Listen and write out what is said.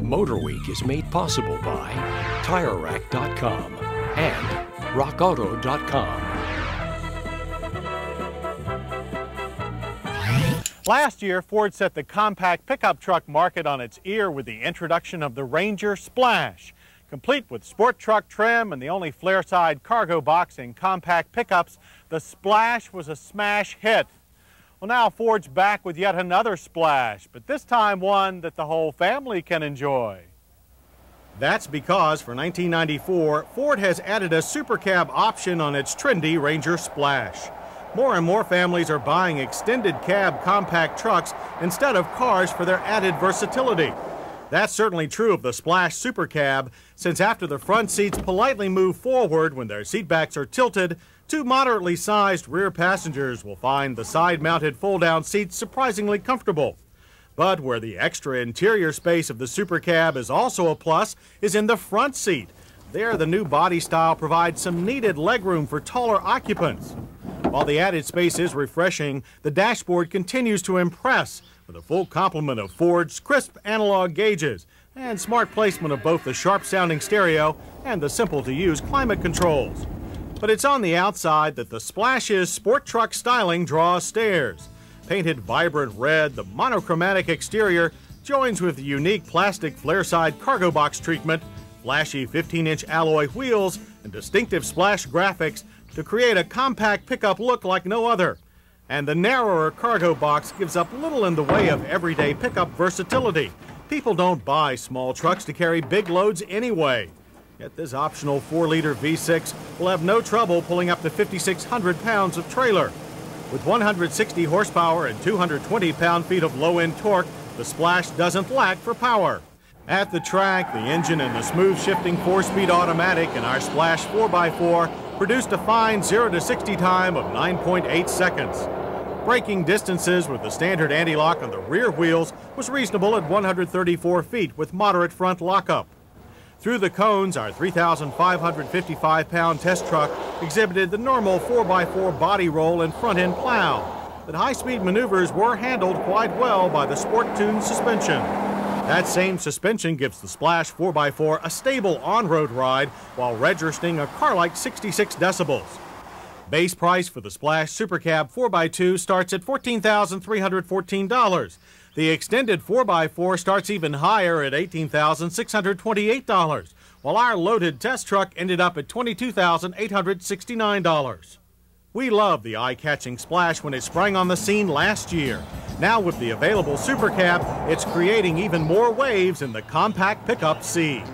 Motor Week is made possible by TireRack.com and RockAuto.com. Last year, Ford set the compact pickup truck market on its ear with the introduction of the Ranger Splash. Complete with sport truck trim and the only flare-side cargo box in compact pickups, the Splash was a smash hit. Well, now Ford's back with yet another Splash, but this time one that the whole family can enjoy. That's because for 1994, Ford has added a Super Cab option on its trendy Ranger Splash. More and more families are buying extended cab compact trucks instead of cars for their added versatility. That's certainly true of the Splash Super Cab, since after the front seats politely move forward when their seatbacks are tilted, two moderately sized rear passengers will find the side mounted fold down seats surprisingly comfortable. But where the extra interior space of the Super Cab is also a plus is in the front seat. There, the new body style provides some needed legroom for taller occupants. While the added space is refreshing, the dashboard continues to impress with a full complement of Ford's crisp analog gauges and smart placement of both the sharp sounding stereo and the simple to use climate controls. But it's on the outside that the Splash's sport truck styling draws stares. Painted vibrant red, the monochromatic exterior joins with the unique plastic flare side cargo box treatment, flashy 15 inch alloy wheels, and distinctive splash graphics to create a compact pickup look like no other. And the narrower cargo box gives up little in the way of everyday pickup versatility. People don't buy small trucks to carry big loads anyway. Yet this optional 4-liter V6 will have no trouble pulling up to 5,600 pounds of trailer. With 160 horsepower and 220 pound-feet of low-end torque, the Splash doesn't lack for power. At the track, the engine and the smooth shifting 4-speed automatic in our Splash 4x4 produced a fine 0 to 60 time of 9.8 seconds. Braking distances with the standard anti-lock on the rear wheels was reasonable at 134 feet with moderate front lockup. Through the cones, our 3,555 pound test truck exhibited the normal 4x4 body roll and front end plow, but high speed maneuvers were handled quite well by the sport-tuned suspension. That same suspension gives the Splash 4x4 a stable on-road ride while registering a car-like 66 decibels. Base price for the Splash Super Cab 4x2 starts at $14,314. The extended 4x4 starts even higher at $18,628, while our loaded test truck ended up at $22,869. We love the eye-catching Splash when it sprang on the scene last year. Now with the available Super Cab, it's creating even more waves in the compact pickup sea.